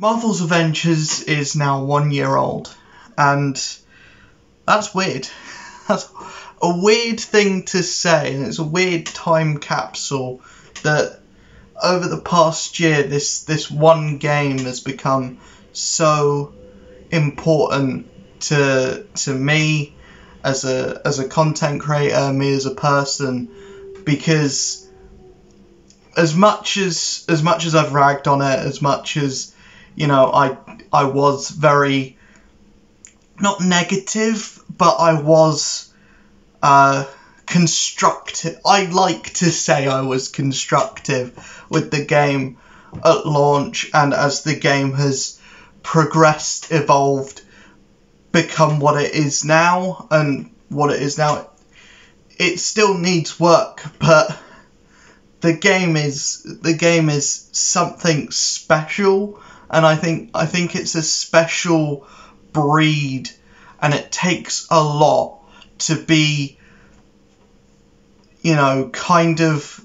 Marvel's Avengers is now one year old, and that's weird. That's a weird thing to say, and it's a weird time capsule that over the past year, this this one game has become so important to to me as a as a content creator, me as a person, because as much as as much as I've ragged on it, as much as you know, I I was very not negative, but I was uh, constructive. I like to say I was constructive with the game at launch, and as the game has progressed, evolved, become what it is now, and what it is now, it still needs work, but the game is the game is something special and I think I think it's a special breed, and it takes a lot to be, you know, kind of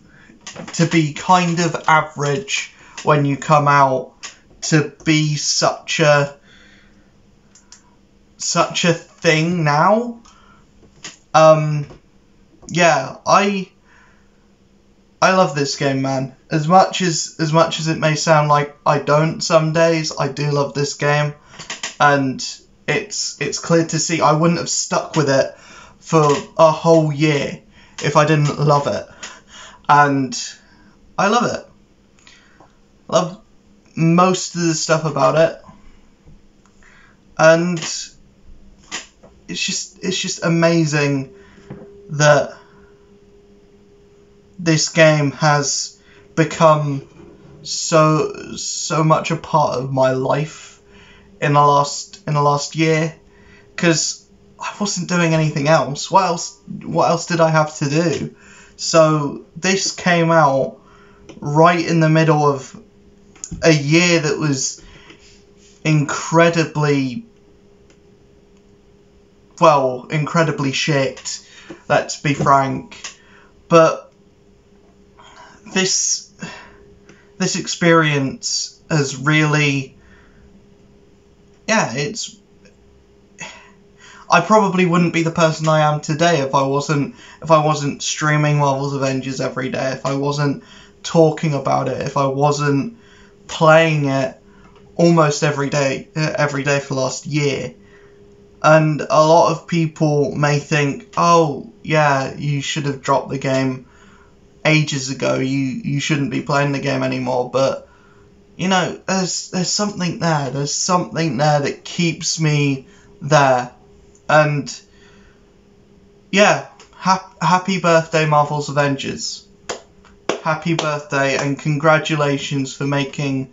to be kind of average when you come out to be such a such a thing now. Um, yeah, I I love this game, man. As much as as much as it may sound like I don't some days, I do love this game, and it's it's clear to see I wouldn't have stuck with it for a whole year if I didn't love it, and I love it. Love most of the stuff about it, and it's just it's just amazing that this game has become so so much a part of my life in the last in the last year because I wasn't doing anything else. What else what else did I have to do? So this came out right in the middle of a year that was incredibly well, incredibly shit, let's be frank. But this this experience has really yeah it's I probably wouldn't be the person I am today if I wasn't if I wasn't streaming Marvel's Avengers every day if I wasn't talking about it if I wasn't playing it almost every day uh, every day for last year. And a lot of people may think oh yeah you should have dropped the game ages ago. You you shouldn't be playing the game anymore. But you know, there's there's something there. There's something there that keeps me there. And yeah, ha- happy birthday, Marvel's Avengers. Happy birthday and congratulations for making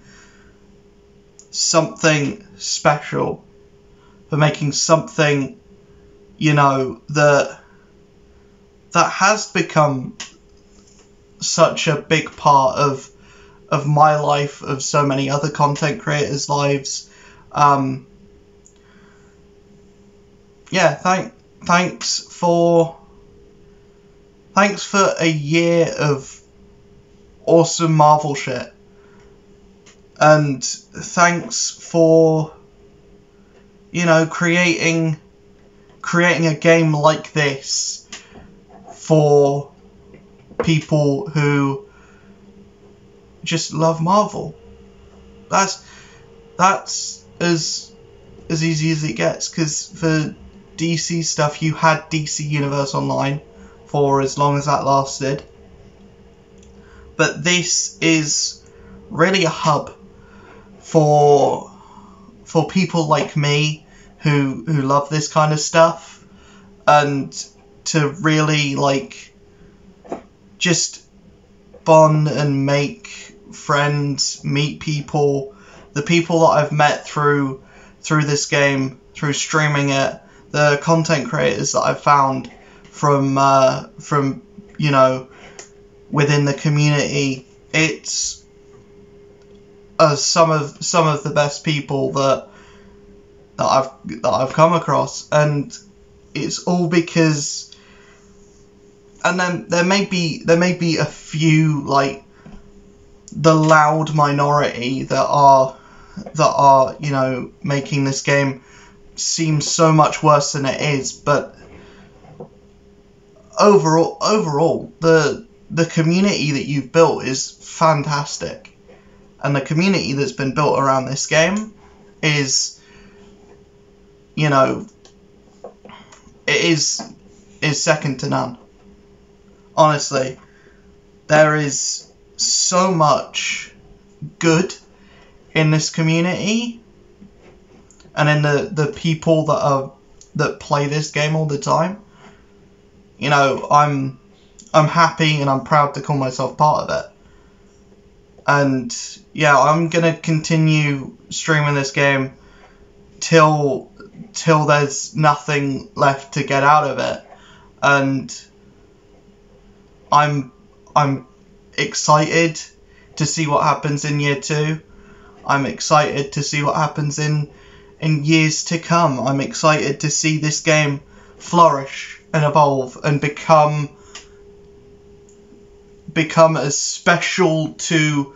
something special. For making something, you know, that that has become such a big part of of my life, of so many other content creators' lives. Um, yeah, thank thanks for thanks for a year of awesome Marvel shit. And thanks for you know creating creating a game like this for people who just love Marvel. That's that's as as easy as it gets because for DC stuff you had DC Universe Online for as long as that lasted. But this is really a hub for for people like me who who love this kind of stuff and to really like just bond and make friends, meet people. The people that I've met through through this game, through streaming it, the content creators that I've found from uh, from you know within the community, it's uh, some of some of the best people that that I've that I've come across, and it's all because and then there may be there may be a few like the loud minority that are that are you know making this game seem so much worse than it is, but overall overall the the community that you've built is fantastic, and the community that's been built around this game is you know it is is second to none. Honestly, there is so much good in this community and in the, the people that are that play this game all the time. You know, I'm I'm happy and I'm proud to call myself part of it. And yeah, I'm gonna continue streaming this game till till there's nothing left to get out of it. And I'm I'm excited to see what happens in year two. I'm excited to see what happens in in years to come. I'm excited to see this game flourish and evolve and become become as special to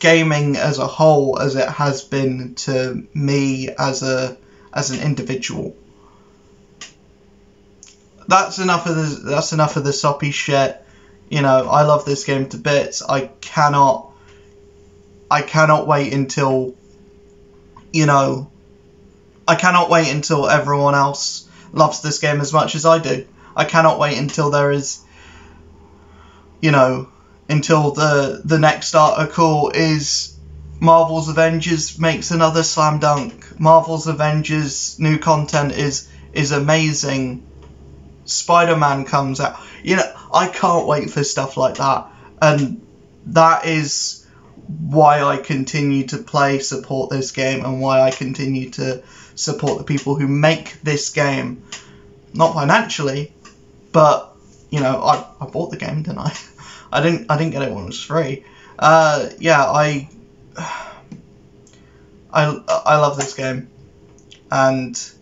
gaming as a whole as it has been to me as a as an individual. That's enough of the that's enough of the soppy shit. You know, I love this game to bits. I cannot I cannot wait until you know I cannot wait until everyone else loves this game as much as I do. I cannot wait until there is you know until the the next article is Marvel's Avengers makes another slam dunk. Marvel's Avengers new content is is amazing. Spider-Man comes out. You know, I can't wait for stuff like that. And that is why I continue to play, support this game, and why I continue to support the people who make this game. Not financially, but you know, I, I bought the game, didn't I? I didn't I didn't get it when it was free. Uh, yeah, I I I love this game, and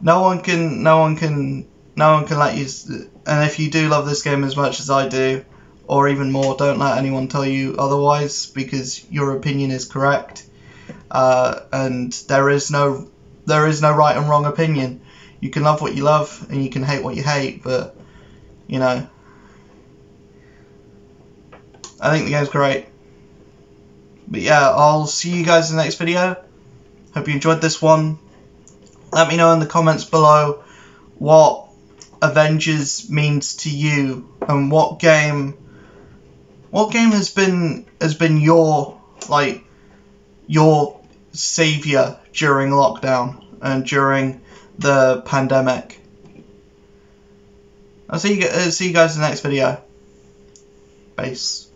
no one can no one can no one can let you. And if you do love this game as much as I do, or even more, don't let anyone tell you otherwise because your opinion is correct. Uh, and there is no there is no right and wrong opinion. You can love what you love and you can hate what you hate, but you know I think the game's great. But yeah, I'll see you guys in the next video. Hope you enjoyed this one. Let me know in the comments below what Avengers means to you and what game what game has been has been your like your savior during lockdown and during the pandemic. I'll see you, uh, see you guys in the next video. Base.